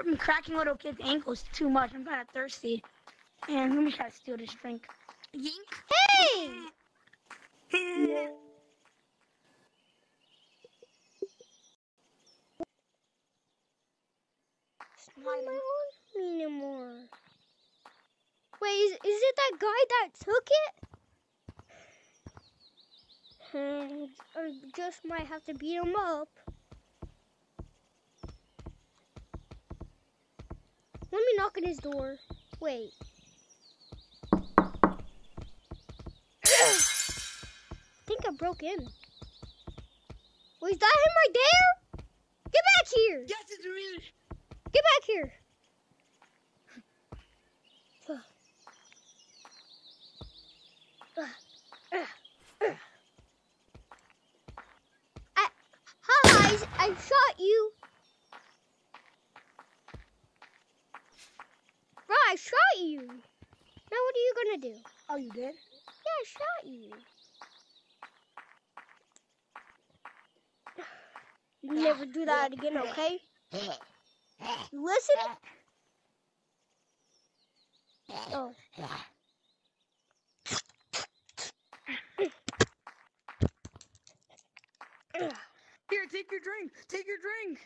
I'm cracking little kids' ankles too much. I'm kind of thirsty. And let me try to steal this drink. Yink. Hey! Why am I on me anymore? Wait, is, is it that guy that took it? Hmm, I just might have to beat him up. Let me knock on his door. Wait. I think I broke in. Wait, is that him right there? Get back here! Yes, it's me. Get back here! I, hi, I shot you. I shot you. Now what are you gonna do? Oh, you did? Yeah, I shot you. You never do that again, okay? You listen? Oh. Here, take your drink. Take your drink.